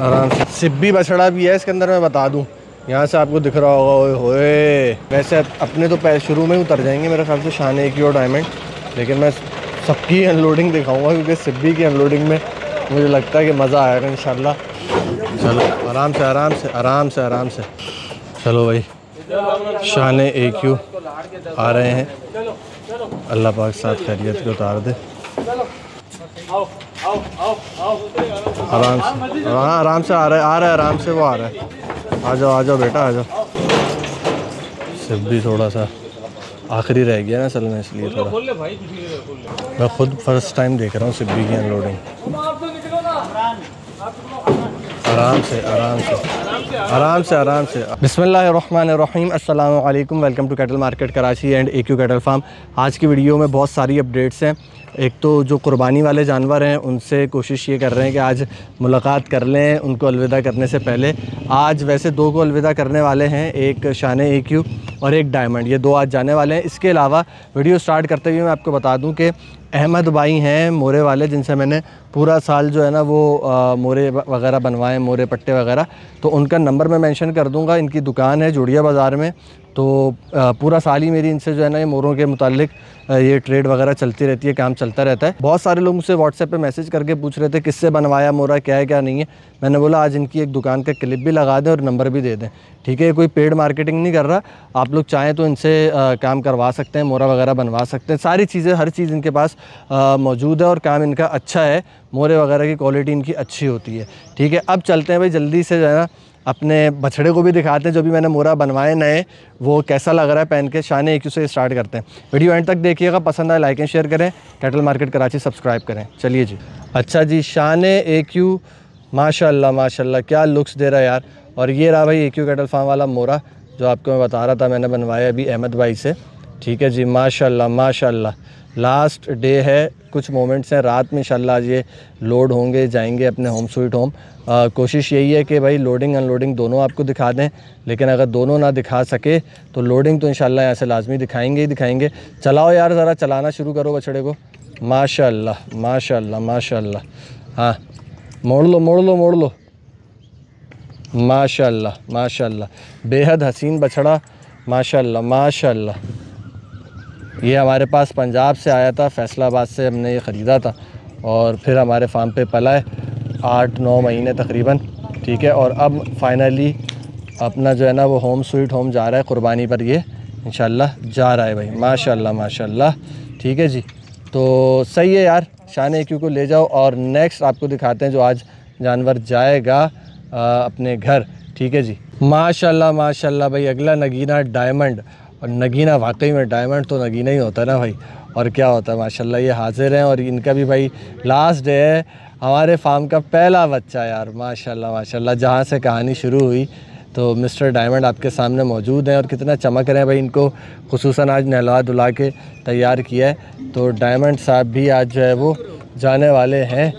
आराम सिब्बी बछड़ा भी है, इसके अंदर मैं बता दूँ। यहाँ से आपको दिख रहा होगा, ओए वैसे अपने तो पै- शुरू में ही उतर जाएँगे, मेरे ख्याल से शान एक ही और डायमंड लेकिन मैं सबकी अनलोडिंग दिखाऊँगा, क्योंकि सिब्बी की अनलोडिंग में मुझे लगता है कि मज़ा आएगा इन चलो, आराम से आराम से आराम से आराम से। चलो भाई, शान ए क्यू आ रहे हैं। अल्लाह पाक साथ खैरियत को उतार दे। आराम से। हाँ आराम से आ रहा आ रहा, आराम से वो आ रहा। है आ जाओ आ जाओ बेटा, आ जाओ। सिर्फ़ भी थोड़ा सा आखिरी रह गया ना असल में इसलिए थोड़ा। मैं खुद फ़र्स्ट टाइम देख रहा हूँ सिब्बी की अनलोडिंग आराम से आराम से आराम से आराम से। बिसमीम अल्लाम welcome to cattle market Karachi and A Q cattle farm आज की वीडियो में बहुत सारी अपडेट्स हैं। एक तो जो कुर्बानी वाले जानवर हैं उनसे कोशिश ये कर रहे हैं कि आज मुलाकात कर लें उनको अलविदा करने से पहले। आज वैसे दो को अलविदा करने वाले हैं एक शान ए क्यू और एक डायमंड। ये दो आज जाने वाले हैं। इसके अलावा वीडियो स्टार्ट करते हुए मैं आपको बता दूँ कि अहमद भाई हैं मोरे वाले जिनसे मैंने पूरा साल जो है ना वो आ, मोरे वगैरह बनवाए मोरे पट्टे वगैरह। तो उनका नंबर मैं मेंशन कर दूँगा। इनकी दुकान है जुड़िया बाज़ार में। तो पूरा साल ही मेरी इनसे जो है ना, ये मोरों के मुतालिक ये ट्रेड वगैरह चलती रहती है, काम चलता रहता है। बहुत सारे लोग मुझसे व्हाट्सएप पे मैसेज करके पूछ रहे थे, किससे बनवाया मोरा, क्या है, क्या नहीं है? मैंने बोला, आज इनकी एक दुकान का क्लिप भी लगा दें और नंबर भी दे दें। ठीक है कोई पेड मार्केटिंग नहीं कर रहा। आप लोग चाहें तो इनसे काम करवा सकते हैं, मोरा वगैरह बनवा सकते हैं। सारी चीज़ें, हर चीज़ इनके पास मौजूद है और काम इनका अच्छा है। मोरे वगैरह की क्वालिटी इनकी अच्छी होती है। ठीक है, अब चलते हैं भाई, जल्दी से जो है ना अपने बछड़े को भी दिखाते हैं, जो भी मैंने मोरा बनवाए नए, वो कैसा लग रहा है पहन के शान एक से स्टार्ट करते हैं। वीडियो एंड तक देखिएगा, पसंद आए लाइक एंड शेयर करें, कैटल मार्केट कराची सब्सक्राइब करें। चलिए जी। अच्छा जी, शान ए क्यू माशाल्लाह माशाल्लाह, क्या लुक्स दे रहा है यार। और ये रहा भाई ए क्यू कैटल फार्म वाला मोरा, जो आपको मैं बता रहा था मैंने बनवाया अभी अहमद भाई से। ठीक है जी, माशाल्लाह माशाल्लाह। लास्ट डे है। कुछ मोमेंट्स हैं। रात में इंशाल्लाह ये लोड होंगे, जाएँगे अपने होम स्वीट होम कोशिश यही है कि भाई लोडिंग अनलोडिंग दोनों आपको दिखा दें। लेकिन अगर दोनों ना दिखा सके तो लोडिंग तो इंशाल्लाह यहाँ से लाजमी दिखाएँगे ही दिखाएँगे। चलाओ यार ज़रा, चलाना शुरू करो बछड़े को। माशाल्लाह माशा माशा हाँ मोड़ लो मोड़ लो मोड़ लो। माशाल्लाह माशा बेहद हसीन बछड़ा। माशा माशाल्लाह। ये हमारे पास पंजाब से आया था फैसलाबाद से हमने ये ख़रीदा था और फिर हमारे फार्म पे पला है आठ नौ महीने तकरीबन ठीक है? और अब फाइनली अपना जो है ना वो होम स्वीट होम जा रहा है क़ुरबानी पर ये इंशाल्लाह जा रहा है भाई माशा माशा ठीक है जी? तो सही है यार शान ए को ले जाओ और नेक्स्ट आपको दिखाते हैं जो आज जानवर जाएगा आ, अपने घर ठीक है जी? माशाल्लाह माशाल्लाह भाई अगला नगीना डायमंड और नगीना वाकई में डायमंड तो नगीना ही होता है ना भाई। और क्या होता है, माशाल्लाह ये हाजिर हैं और इनका भी भाई लास्ट डे है। हमारे फार्म का पहला बच्चा यार, माशाल्लाह माशाल्लाह, जहाँ से कहानी शुरू हुई तो मिस्टर डायमंड आपके सामने मौजूद हैं और कितना चमक रहे हैं भाई इनको। खसूस आज नहला धुला के तैयार किया है। तो डायमंड साहब भी आज जो है वो जाने वाले हैं।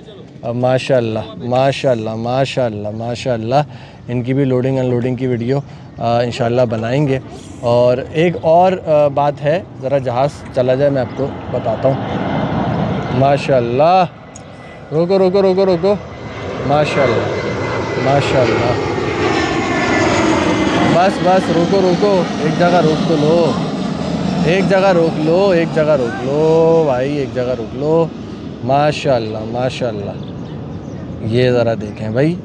माशाल्लाह माशाल्लाह माशाल्लाह माशाल्लाह। इनकी भी लोडिंग अनलोडिंग की वीडियो इंशाल्लाह बनाएँगे। और एक और बात है, ज़रा जहाज़ चला जाए, मैं आपको बताता हूँ। माशाल्लाह। रोको रोको रोको रोको। माशाल्लाह माशाल्लाह। बस बस, रोको रोको। एक जगह रोक तो लो। एक जगह रोक लो, एक जगह रोक लो। भाई, एक जगह रोक लो। माशाल्लाह माशाल्लाह। ये ज़रा देखें भाई।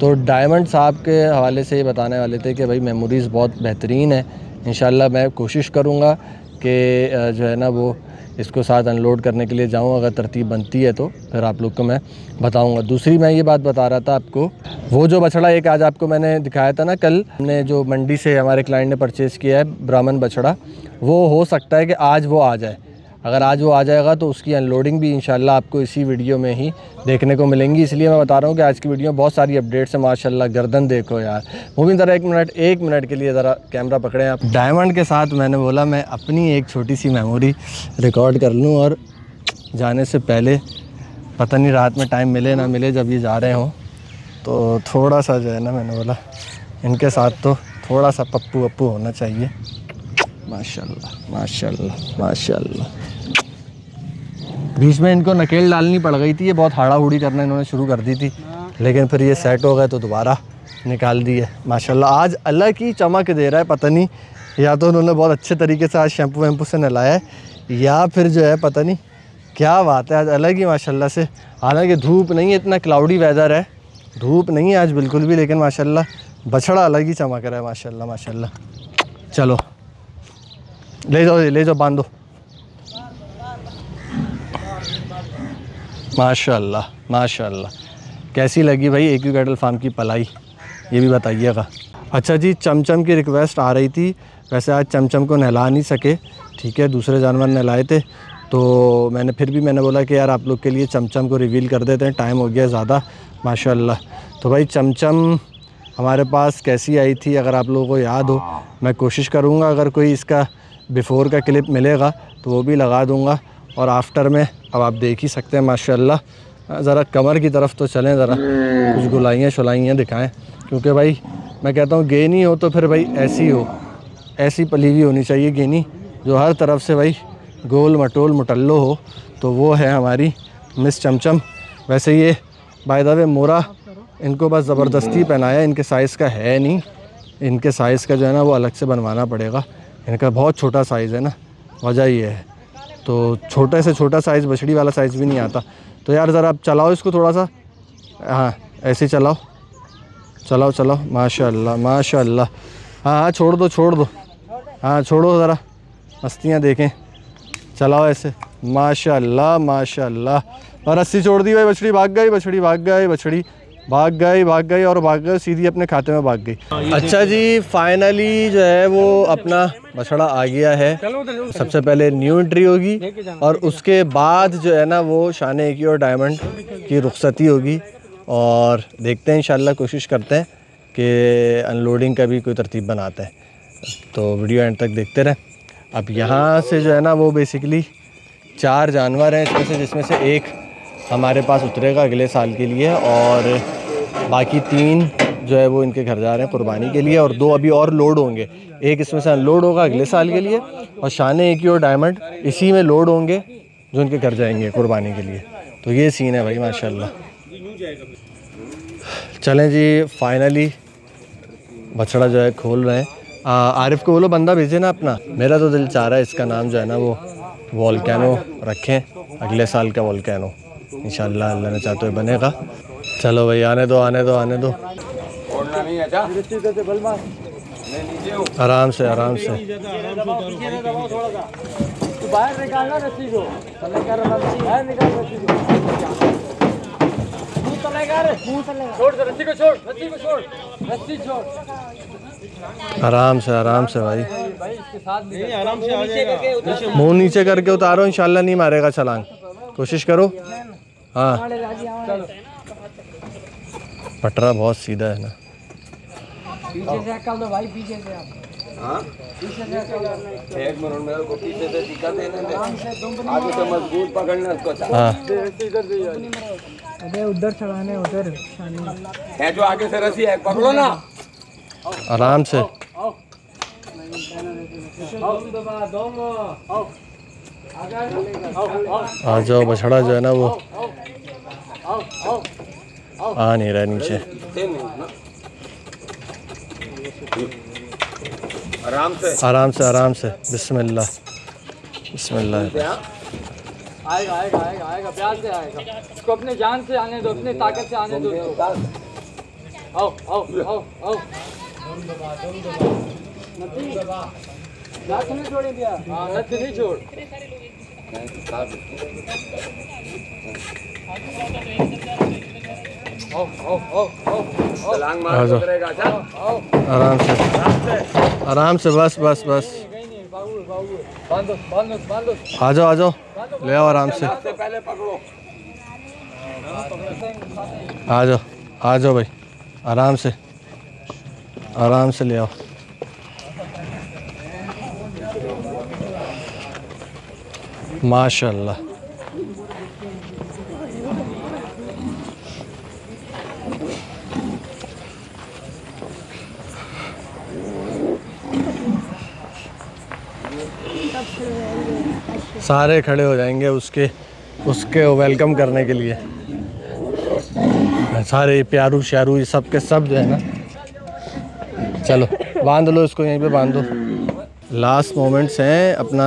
तो डायमंड साहब के हवाले से ये बताने वाले थे कि भाई मेमोरीज़ बहुत बेहतरीन है। इंशाल्लाह मैं कोशिश करूँगा कि जो है ना वो इसको साथ अनलोड करने के लिए जाऊँ, अगर तरतीब बनती है तो फिर आप लोग को मैं बताऊँगा। दूसरी मैं ये बात बता रहा था आपको, वो जो बछड़ा एक आज आपको मैंने दिखाया था ना कल, हमने जो मंडी से हमारे क्लाइंट ने परचेज़ किया है ब्राह्मण बछड़ा, वो हो सकता है कि आज वो आ जाए। अगर आज वो आ जाएगा तो उसकी अनलोडिंग भी इंशाल्लाह आपको इसी वीडियो में ही देखने को मिलेंगी। इसलिए मैं बता रहा हूँ कि आज की वीडियो में बहुत सारी अपडेट्स हैं, माशाल्लाह, गर्दन देखो यार। मुबिन, ज़रा एक मिनट एक मिनट के लिए ज़रा कैमरा पकड़ें आप। डायमंड के साथ मैंने बोला, मैं अपनी एक छोटी सी मेमोरी रिकॉर्ड कर लूँ और जाने से पहले, पता नहीं रात में टाइम मिले ना मिले, जब ये जा रहे हों तो थोड़ा सा जो है ना मैंने बोला, इनके साथ तो थोड़ा सा पप्पू वप्पू होना चाहिए। माशाल्लाह माशाल्लाह माशाल्लाह। बीच में इनको नकेल डालनी पड़ गई थी ये बहुत हाड़ा हुड़ी करना इन्होंने शुरू कर दी थी। लेकिन फिर ये सेट हो गए तो दोबारा निकाल दिए। है माशाल्लाह आज अलग ही चमक दे रहा है पता नहीं या तो उन्होंने बहुत अच्छे तरीके से आज शैम्पू वैम्पू से नहलाया है या फिर जो है पता नहीं क्या बात है आज अलग ही माशाल्लाह से। हालाँकि धूप नहीं है इतना क्लाउडी वेदर है। धूप नहीं है आज बिल्कुल भी लेकिन माशाल्लाह बछड़ा अलग ही चमक रहा है माशाल्लाह माशाल्लाह। चलो ले जाओ ले जाओ बांधो माशाल्लाह माशाल्लाह कैसी लगी भाई एक कैटल फार्म की पलाई? ये भी बताइएगा। अच्छा जी, चमचम की रिक्वेस्ट आ रही थी। वैसे आज चमचम को नहला नहीं सके। ठीक है, दूसरे जानवर नहलाए थे। तो मैंने, फिर भी मैंने बोला कि यार आप लोग के लिए चमचम को रिवील कर देते हैं। टाइम हो गया ज़्यादा। माशाल्लाह। तो भाई चमचम हमारे पास कैसी आई थी, अगर आप लोगों को याद हो। मैं कोशिश करूँगा अगर कोई इसका बिफ़ोर का क्लिप मिलेगा तो वो भी लगा दूँगा। और आफ्टर में, अब आप देख ही सकते हैं, माशाल्लाह। ज़रा कमर की तरफ़ तो चलें, ज़रा कुछ गुलाइयाँ शुलाइयाँ दिखाएँ। क्योंकि भाई, मैं कहता हूँ गेनी हो तो फिर भाई ऐसी हो। ऐसी पली हुई होनी चाहिए गेनी जो हर तरफ़ से भाई गोल मटोल मटल्लो हो। तो वो है हमारी मिस चमचम। वैसे ये बाय द वे मोरा, इनको बस ज़बरदस्ती पहनाया, इनके साइज़ का है नहीं। इनके साइज़ का जो है ना, वो अलग से बनवाना पड़ेगा। इनका बहुत छोटा साइज़ है ना? वजह ये है। तो छोटे से छोटा साइज़ बछड़ी वाला साइज़ भी नहीं आता। तो यार ज़रा आप चलाओ इसको थोड़ा सा। हाँ ऐसे चलाओ। चलाओ चलाओ। माशाल्लाह माशाल्लाह। हाँ हाँ छोड़ दो छोड़ दो। हाँ छोड़ो ज़रा। मस्तियाँ देखें। चलाओ ऐसे। माशाल्लाह माशा और रस्सी छोड़ दी भाई, बछड़ी भाग गई, बछड़ी भाग गई, बछड़ी। भाग गई भाग गई और भाग गई सीधी अपने खाते में भाग गई। अच्छा जी फाइनली जो है वो अपना बछड़ा आ गया है। सबसे पहले न्यू एंट्री होगी और उसके बाद जो है ना वो शान एक और डायमंड की रुखसती होगी। और देखते हैं, इंशाल्लाह कोशिश करते हैं कि अनलोडिंग का भी कोई तरतीब बनाते हैं। तो वीडियो एंड तक देखते रहें। अब यहाँ से जो है ना वो बेसिकली चार जानवर हैं इसमें से, जिसमें से एक हमारे पास उतरेगा अगले साल के लिए और बाकी तीन जो है वो इनके घर जा रहे हैं कुर्बानी के लिए और दो अभी और लोड होंगे। एक इसमें से अनलोड होगा अगले साल के लिए और शान एक ही और डायमंड इसी में लोड होंगे जो इनके घर जाएँगे कुर्बानी के लिए। तो ये सीन है भाई, माशाल्लाह। चलें जी फाइनली बछड़ा जो है खोल रहे हैं। आरिफ को बोलो, बंदा भेजे ना अपना। मेरा तो दिल चाह रहा है इसका नाम जो है ना वो वॉलकैनो रखें, अगले साल का वॉलकैनो इन अल्लाह ने चाहते हुए बनेगा। चलो भाई, आने दो आने दो आने दो। आराम से आराम से। आराम से आराम से भाई। मुँह नीचे करके उतारो, इंशाल्लाह नहीं मारेगा छलांग। कोशिश करो। हाँ। पटरा बहुत सीधा है ना। पीछे से अकल दो भाई पीछे से आप। हाँ? एक मिनट को पीछे से आगे से मज़बूत पकड़ना उसको हाँ। अबे उधर चढ़ाने उधर है जो आगे से रसी है पकड़ो ना। आराम से। आ जाओ। बछड़ा जो है ना वो। आ नहीं रहा नीचे। आराम से। आराम से आराम से। बिस्मिल्लाह। बिस्मिल्लाह। आएगा आएगा आएगा आएगा। प्यार से आएगा। इसको अपने जान से आने दो अपने ताकत से आने दो आओ आओ आओ आओ। छोड़ दिया। नहीं छोड़। आराम से। आराम से, बस बस बस। आ जाओ आ जाओ ले आओ आराम से। आ जाओ आ जाओ भाई। आराम से। आराम से ले आओ। माशाल्लाह। सारे खड़े हो जाएँगे उसके उसके वेलकम करने के लिए। सारे प्यारू श्यारू, ये सब के सब जो है ना। चलो, बाँध लो इसको यहीं पे, बाँध। दो लास्ट मोमेंट्स हैं, अपना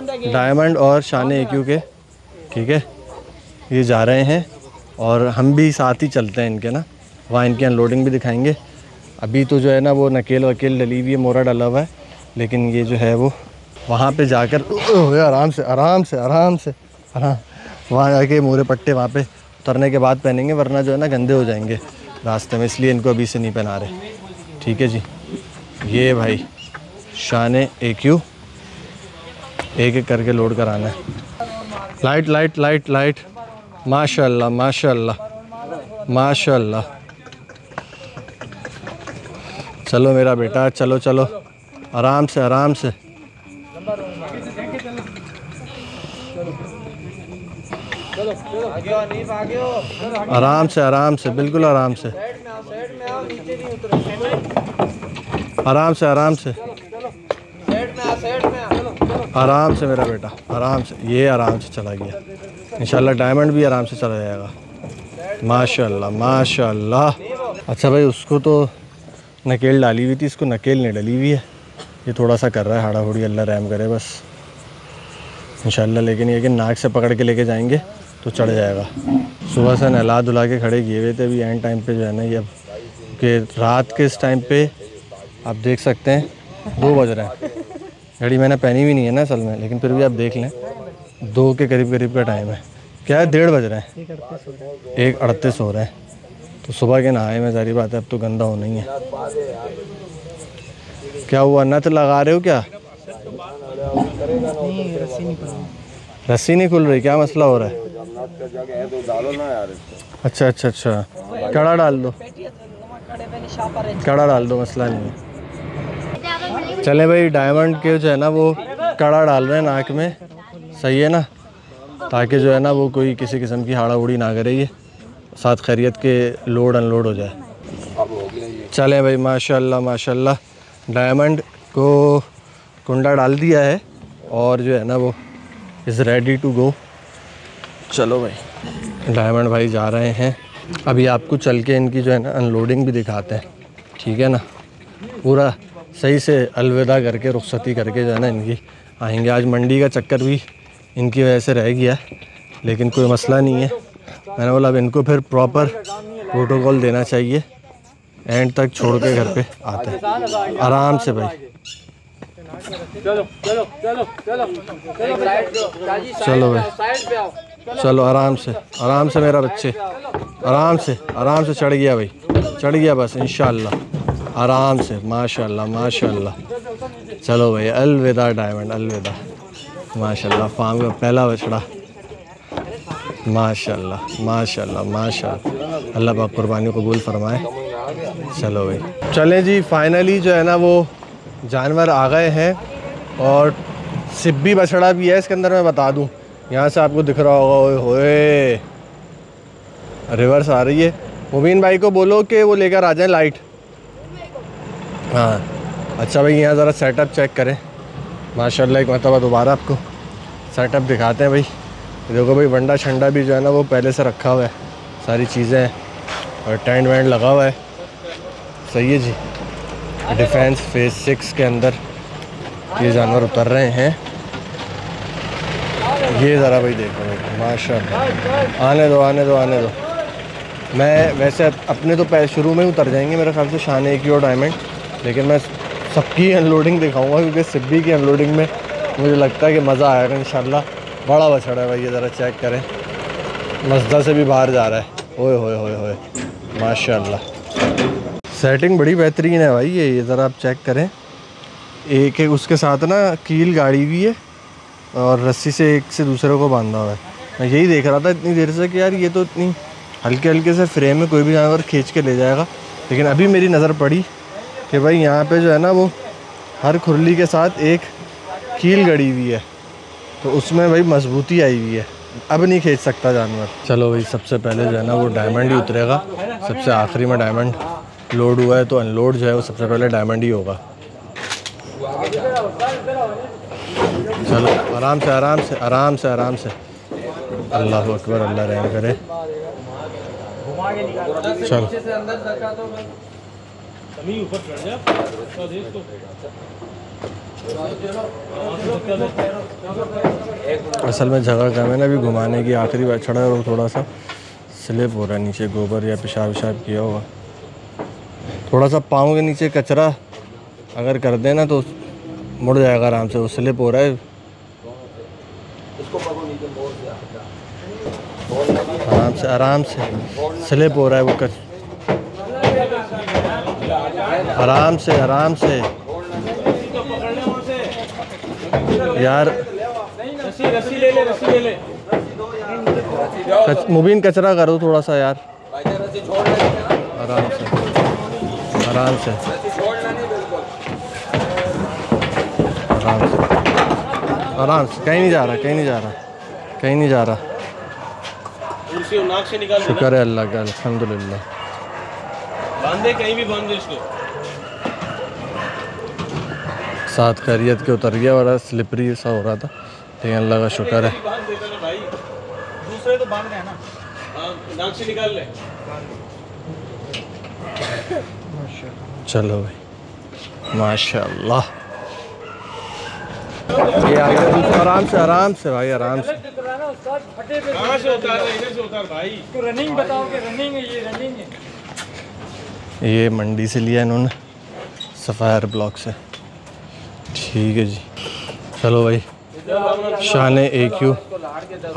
डायमंड और शान ए क्यू के। ठीक है? ये जा रहे हैं और हम भी साथ ही चलते हैं इनके ना। वहाँ इनकी अनलोडिंग भी दिखाएँगे। अभी तो जो है ना वो नकेल वकेल डली हुई है, मोरा डला हुआ है, लेकिन ये जो है वो वहाँ पे जाकर आराम से आराम से आराम से, आराम। वहाँ जाके मोरे पट्टे वहाँ पे उतरने के बाद पहनेंगे, वरना जो है ना गंदे हो जाएँगे रास्ते में, इसलिए इनको अभी से नहीं पहना रहे। ठीक है जी? ये भाई, शान ए क्यू एक एक करके लोड कराना है। लाइट लाइट लाइट लाइट माशाल्लाह माशाल्लाह माशाल्लाह। चलो मेरा बेटा, चलो चलो। आराम से आराम से। आराम से आराम से, बिल्कुल आराम से। आराम से आराम से। आराम से मेरा बेटा, आराम से, ये आराम से चला गया। इंशाल्लाह डायमंड भी आराम से चला जाएगा। माशाल्लाह माशाल्लाह। अच्छा भाई, उसको तो नकेल डाली हुई थी, इसको नकेल नहीं डली हुई है। ये थोड़ा सा कर रहा है हाड़ा हुड़ी अल्लाह रहम करे, बस। इंशाल्लाह, लेकिन ये कि नाक से पकड़ के लेके जाएँगे तो चढ़ जाएगा। सुबह से नहला धुला के खड़े किए हुए थे, अभी एंड टाइम पे जो है ना, ये अब, कि रात के इस टाइम पे आप देख सकते हैं, दो बज रहे हैं। घड़ी मैंने पहनी भी नहीं है ना असल में, लेकिन फिर भी आप देख लें। दो के करीब करीब का टाइम है। क्या है, डेढ़ बज रहे हैं? एक अड़तीस हो रहे हैं। तो सुबह के नहाए में सारी बात है, अब तो गंदा होना ही है। क्या हुआ, नथ लगा रहे हो क्या? रस्सी नहीं खुल रही, क्या मसला हो रहा है? अच्छा अच्छा अच्छा। कड़ा डाल दो। कड़ा डाल दो, मसला नहीं है। चले भाई डायमंड के जो है ना वो कड़ा डाल रहे हैं नाक में। सही है ना? ताकि जो है ना वो कोई किसी किस्म की हाड़ा उड़ी ना करे ये। साथ खैरियत के लोड अनलोड हो जाए। चलें भाई, माशाल्लाह माशाल्लाह। डायमंड को कुंडा डाल दिया है और जो है ना वो इज़ रेडी टू गो चलो भाई डायमंड भाई जा रहे हैं। अभी आपको चल के इनकी जो है ना अनलोडिंग भी दिखाते हैं। ठीक है ना? पूरा सही से अलविदा करके रुखसती करके जो है ना इनकी। आएँगे आज मंडी का चक्कर भी इनकी वजह से रह गया लेकिन कोई मसला नहीं है। मैंने बोला अब इनको फिर प्रॉपर प्रोटोकॉल देना चाहिए। एंड तक छोड़ के घर पे आते हैं। आराम से भाई। चलो चलो चलो चलो। चलो भाई। चलो आराम से। आराम से मेरा बच्चे। आराम से आराम से चढ़ गया भाई। चढ़ गया बस इन आराम से, माशाल्लाह माशाल्लाह। चलो भाई अलविदा डायमंड अलविदा। माशाल्लाह फार्म का पहला बछड़ा। माशाल्लाह माशाल्लाह माशाल्लाह। अल्लाह पाक कुर्बानी कबूल फरमाए। चलो भाई चलें जी फाइनली जो है ना वो जानवर आ गए हैं और सिब्बी बछड़ा भी है, इसके अंदर मैं बता दूँ। यहाँ से आपको दिख रहा होगा होए। रिवर्स आ रही है। मुबीन भाई को बोलो कि वो लेकर आ जाए लाइट हाँ। अच्छा भाई, यहाँ ज़रा सेटअप चेक करें। माशाल्लाह, एक मतलब दोबारा आपको। सेटअप दिखाते हैं भाई। देखो भाई, वंडा छंडा भी जो है ना, वो पहले से रखा हुआ है। सारी चीज़ें हैं। और टेंट वेंट लगा हुआ है। सही है जी। डिफेंस फ़ेज़ सिक्स के अंदर ये जानवर उतर रहे हैं। ये ज़रा भाई देखो माशा आने दो आने दो आने दो। मैं वैसे अपने तो पैसे शुरू में ही उतर जाएँगे, मेरे ख्याल से शान एक ही और डायमंड लेकिन मैं सबकी अनलोडिंग दिखाऊँगा क्योंकि सिब्बी की अनलोडिंग में मुझे लगता है कि मज़ा आएगा इन बड़ा बछड़ा है भाई, ये ज़रा चेक करें। मजदा से भी बाहर जा रहा है। ओए होए होए होए माशाल्लाह। सेटिंग बड़ी बेहतरीन है भाई, ये ये ज़रा आप चेक करें। एक एक उसके साथ ना कील गाड़ी हुई है और रस्सी से एक से दूसरे को बांधा हुआ है। मैं यही देख रहा था इतनी देर से कि यार ये तो इतनी हल्के हल्के से फ्रेम में कोई भी जानवर खींच के ले जाएगा। लेकिन अभी मेरी नज़र पड़ी। कि भाई यहाँ पे जो है ना वो हर खुरली के साथ एक कील गड़ी हुई है। तो उसमें भाई मजबूती आई हुई है। अब नहीं खींच सकता जानवर। चलो भाई, सबसे पहले जो है ना वो डायमंड ही उतरेगा। सबसे आखिरी में डायमंड लोड हुआ है तो अनलोड जो है वो सबसे पहले डायमंड ही होगा। चलो, आराम से आराम से आराम से आराम से। अल्लाह अकबर, अल्लाह रहम करे। चल। असल में जगह कम है ना अभी घुमाने की आखिरी बार चढ़ा और थोड़ा सा स्लिप हो रहा है, नीचे गोबर या पेशाब विशाब किया हुआ थोड़ा सा पाँव के नीचे कचरा अगर कर देना तो मुड़ जाएगा आराम से, वो स्लिप हो रहा है। आराम से आराम से स्लिप हो रहा है वो कच आराम से आराम से। यार। कच, मुबीन कचरा करो थोड़ा सा यार। आराम से। आराम से। आराम से। आराम से। कहीं नहीं जा रहा कहीं नहीं जा रहा कहीं नहीं जा रहा। शुक्र है अल्लाह का अल्हम्दुलिल्लाह। बांधे कहीं भी बाँध इसको। साथ खैरियत के उतर गया और स्लिपरी सा हो रहा था। लेकिन अल्लाह का शुक्र है। दूसरे तो बाँध रहे हैं ना। नाक से निकाल ले। चलो भाई। माशाल्लाह। ये आ गया दूसरा। आराम से आराम से भाई आराम से। कहाँ से उतार इधर से उतार भाई। रनिंग बताओ रनिंग है ये रनिंग है। ये मंडी से लिया इन्होंने सफ़ायर ब्लॉक से। ठीक है जी। चलो भाई, शान ए क्यू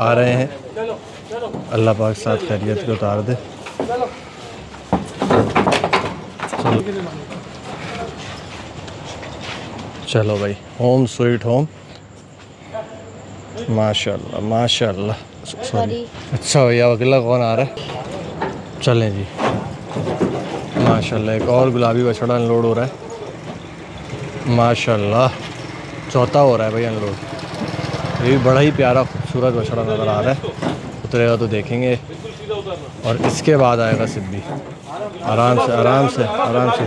आ रहे हैं। अल्लाह पाक साथ खैरियत को उतार दे। चलो। चलो भाई, होम स्वीट होम। माशाल्लाह माशाल्लाह। सॉरी अच्छा भैया अगला कौन आ रहा है? चलें जी। माशाल्लाह, एक और गुलाबी बछड़ा अनलोड हो रहा है। माशाल्लाह। चौथा हो रहा है भाई अनलोड ये भी बड़ा ही प्यारा खूबसूरत बछड़ा नज़र आ रहा है। उतरेगा तो देखेंगे। और इसके बाद आएगा सिब्बी आराम से आराम से आराम से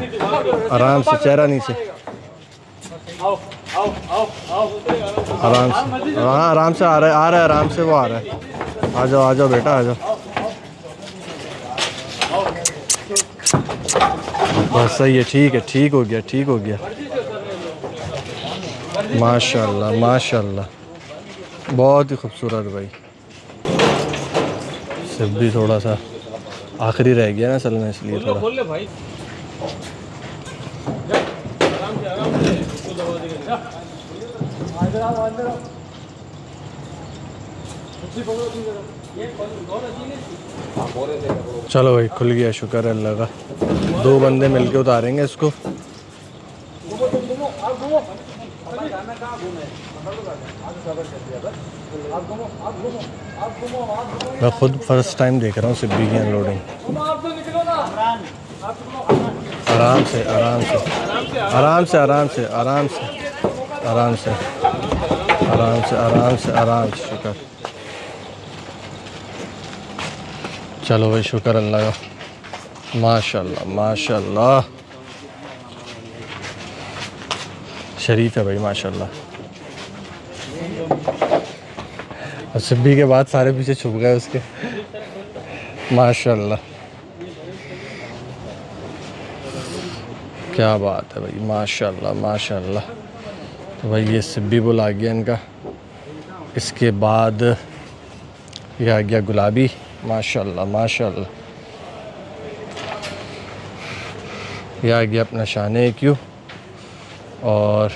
आराम से, चेहरा नीचे। आराम से हाँ आराम से आ रहा है, आ रहा है, आराम से वो आ रहा है। आ जाओ आ जाओ बेटा, आ जाओ। बस सही है, ठीक है, ठीक हो गया, ठीक हो गया। माशाल्लाह माशाल्लाह। बहुत ही खूबसूरत भाई। सिर्फ़ भी थोड़ा सा आखिरी रह गया ना असल में इसलिए थोड़ा। खोल ले भाई आराम से आराम से। इसको दबा देगा चलो भाई खुल गया शुक्र है अल्लाह का। दो बंदे मिलके उतारेंगे इसको। मैं खुद फ़र्स्ट टाइम देख रहा हूँ सिब्बी की अनलोडिंग आप तो निकलो ना। आराम से। आराम से आराम से आराम से आराम से। आराम से। आराम से आराम से आराम से शुक्र। चलो भाई शुक्र अल्लाह का। माशाल्लाह माशाल्लाह। शरीफ है भाई, माशाल्लाह। सिब्बी के बाद सारे पीछे छुप गए उसके। माशाल्लाह। क्या बात है भाई, माशाल्लाह माशाल्लाह। तो भाई ये सिब्बी बुल आ गया इनका। इसके बाद ये आ गया गुलाबी। माशाल्लाह माशाल्लाह। ये आ गया अपना शान क्यू। और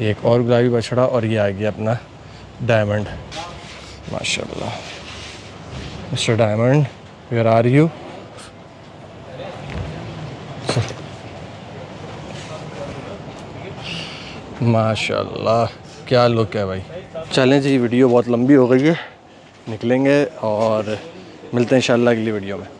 एक और गुलाबी बछड़ा और ये आ गया अपना डायमंड माशाल्लाह। Mister diamond where are you माशाल्लाह, क्या लुक है भाई? चलें जी वीडियो बहुत लंबी हो गई है। निकलेंगे और मिलते हैं इंशाल्लाह अगली वीडियो में।